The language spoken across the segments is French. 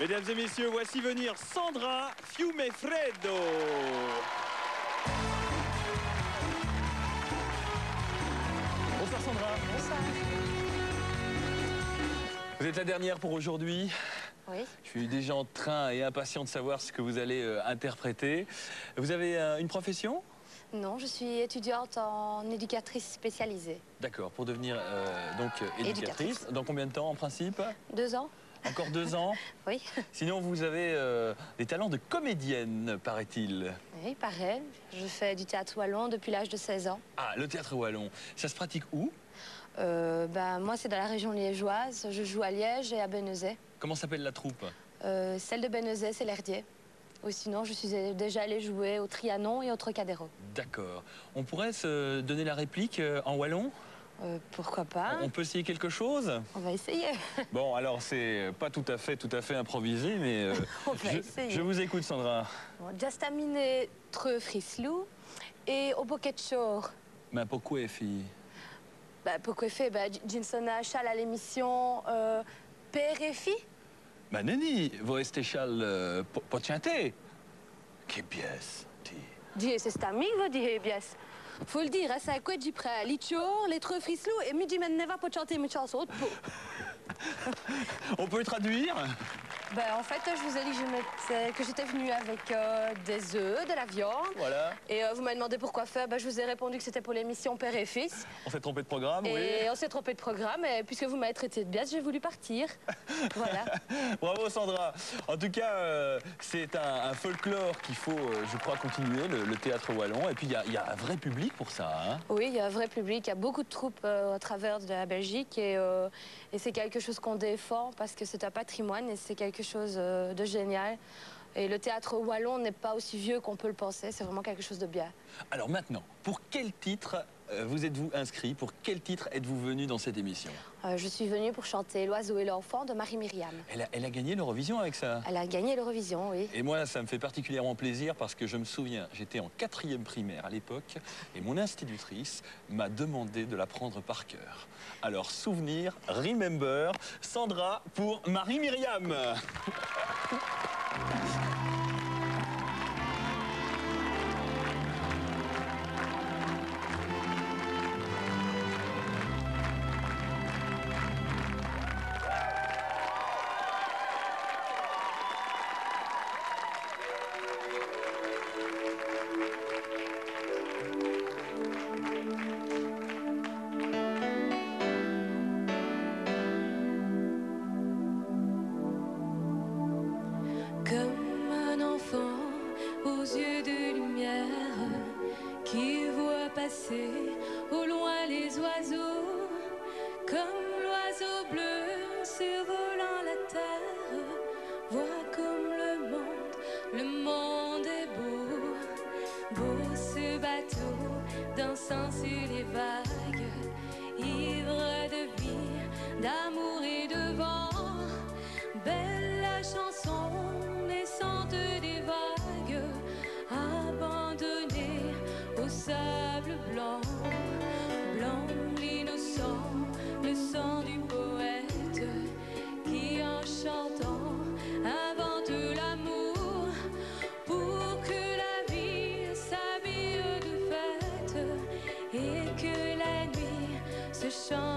Mesdames et messieurs, voici venir Sandra Fiumefreddo. Bonsoir Sandra. Bonsoir. Vous êtes la dernière pour aujourd'hui. Oui. Je suis déjà en train et impatient de savoir ce que vous allez euh, interpréter. Vous avez euh, une profession? Non, je suis étudiante en éducatrice spécialisée. D'accord, pour devenir euh, donc éducatrice. Éducatrice. Dans combien de temps en principe? Deux ans Encore deux ans Oui. Sinon, vous avez euh, des talents de comédienne, paraît-il. Oui, pareil. Je fais du théâtre wallon depuis l'âge de 16 ans. Ah, le théâtre wallon. Ça se pratique où? Euh, ben, moi, c'est dans la région liégeoise. Je joue à Liège et à Benezet. Comment s'appelle la troupe? Euh, celle de Benezet, c'est l'Herdier. Ou sinon, je suis déjà allée jouer au Trianon et au Trocadéro. D'accord. On pourrait se donner la réplique en wallon? Euh, pourquoi pas On peut essayer quelque chose? On va essayer. Bon, alors c'est pas tout à fait, tout à fait improvisé, mais euh, On va je, essayer. je vous écoute, Sandra. Bon, Justaminé tre frislou et au pocket shore. Mais pourquoi, fille? Bah, pourquoi fait? Bah, Jinson Chal à l'émission euh, Père et fille? Ma neni, vous restez chal po tiente. Che bies, ti. Dis, c'est ami, va dire, bien. Faut le dire, hein, c'est à quoi j'y prends Lichor, les trois frislou et midi neva pour chanter mes chansons. On peut traduire? Ben, en fait, je vous ai dit que je m'étais- que j'étais venue avec euh, des œufs, de la viande. Voilà. Et euh, vous m'avez demandé pourquoi faire. Ben, je vous ai répondu que c'était pour l'émission Père et Fils. On s'est trompé de programme, Et oui. on s'est trompé de programme. Et puisque vous m'avez traité de bias, j'ai voulu partir. voilà. Bravo Sandra. En tout cas, euh, c'est un, un folklore qu'il faut, je crois, continuer, le, le théâtre wallon. Et puis, il y a- il y, a un vrai public pour ça. hein. Oui, il y a un vrai public, il y a beaucoup de troupes à travers de la Belgique et, et c'est quelque chose qu'on défend parce que c'est un patrimoine et c'est quelque chose euh, de génial. Et le théâtre wallon n'est pas aussi vieux qu'on peut le penser, c'est vraiment quelque chose de bien. Alors maintenant, pour quel titre vous êtes-vous inscrit Pour quel titre êtes-vous venu dans cette émission? Euh, je suis venue pour chanter L'oiseau et l'enfant de Marie-Myriam. elle a, elle a gagné l'Eurovision avec ça? Elle a gagné l'Eurovision, oui. Et moi, ça me fait particulièrement plaisir parce que je me souviens, j'étais en quatrième primaire à l'époque et mon institutrice m'a demandé de la prendre par cœur. Alors, souvenir, remember, Sandra pour Marie-Myriam. De lumière qui voit passer au loin les oiseaux, comme l'oiseau bleu survolant la terre, voit comme le monde, le monde est beau, beau ce bateau dansant sur les vagues, ivre sable blanc, blanc l'innocent, le sang du poète qui en chantant invente l'amour pour que la vie s'habille de fête et que la nuit se change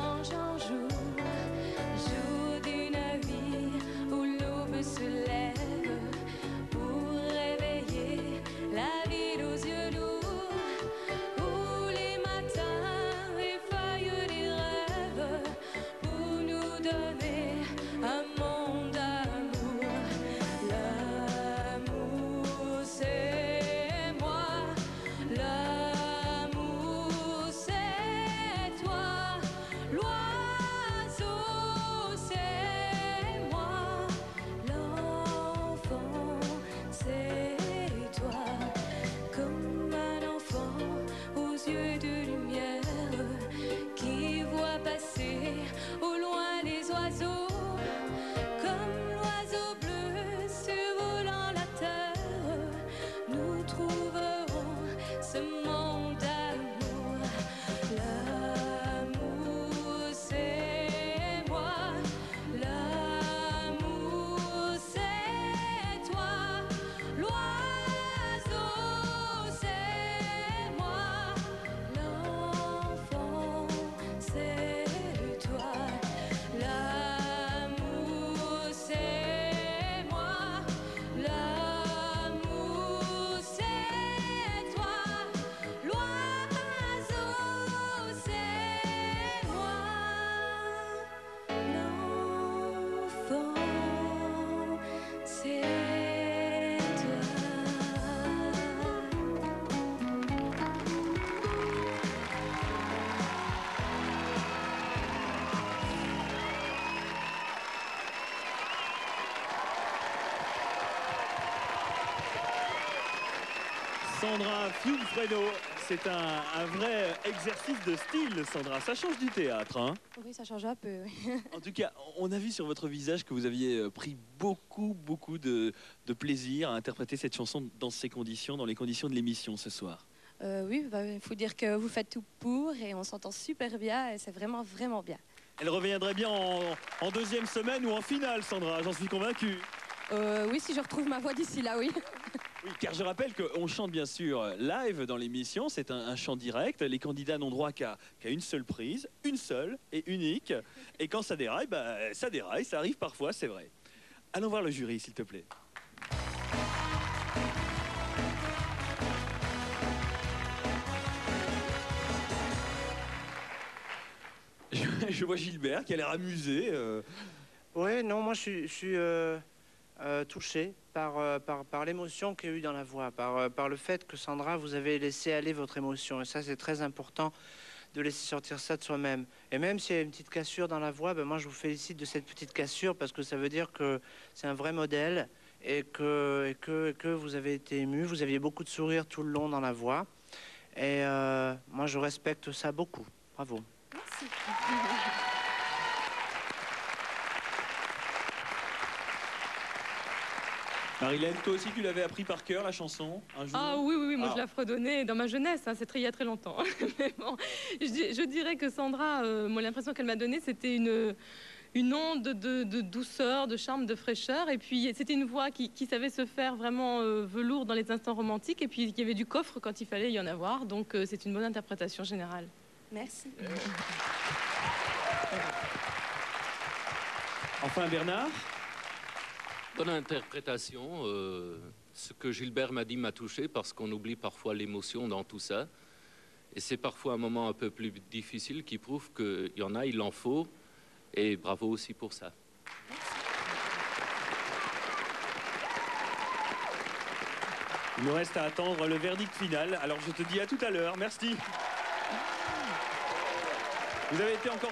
Sandra Fiumfreno, c'est un, un vrai exercice de style, Sandra. Ça change du théâtre, hein? Oui, ça change un peu. oui. En tout cas, on a vu sur votre visage que vous aviez euh, pris beaucoup, beaucoup de, de plaisir à interpréter cette chanson dans ces conditions, dans les conditions de l'émission ce soir. Euh, oui, bah, il faut dire que vous faites tout pour et on s'entend super bien et c'est vraiment, vraiment bien. Elle reviendrait bien en, en deuxième semaine ou en finale, Sandra, j'en suis convaincu. Euh, oui, si je retrouve ma voix d'ici là, oui. Car je rappelle qu'on chante bien sûr live dans l'émission, c'est un, chant direct. Les candidats n'ont droit qu'à une seule prise, une seule et unique. Et quand ça déraille, bah, ça déraille, ça arrive parfois, c'est vrai. Allons voir le jury, s'il te plaît. Je, vois Gilbert qui a l'air amusé. euh. Oui, non, moi je suis, je suis, euh, touché par, euh, par, par l'émotion qu'il y a eu dans la voix, par, euh, par le fait que Sandra, vous avez laissé aller votre émotion. Et ça, c'est très important de laisser sortir ça de soi-même. Et même s'il y a une petite cassure dans la voix, ben moi je vous félicite de cette petite cassure parce que ça veut dire que c'est un vrai modèle et que, que, que vous avez été ému. Vous aviez beaucoup de sourire tout le long dans la voix. Et moi je respecte ça beaucoup. Bravo. Merci. Marilène, toi aussi tu l'avais appris par cœur la chanson un jour Ah oui, oui, oui, moi Ah. je la fredonnais dans ma jeunesse, hein, c'est très, il y a très longtemps. Mais bon, je, di- je dirais que Sandra, euh, moi l'impression qu'elle m'a donnée, c'était une, une onde de, de douceur, de charme, de fraîcheur. Et puis c'était une voix qui, qui savait se faire vraiment euh, velours dans les instants romantiques. Et puis il y avait du coffre quand il fallait y en avoir. Donc euh, c'est une bonne interprétation générale. Merci. Enfin Bernard Bonne interprétation. euh, ce que Gilbert m'a dit m'a touché parce qu'on oublie parfois l'émotion dans tout ça. Et c'est parfois un moment un peu plus difficile qui prouve qu'il y en a, il en faut. Et bravo aussi pour ça. Il nous reste à attendre le verdict final. Alors je te dis à tout à l'heure. Merci. Vous avez été encore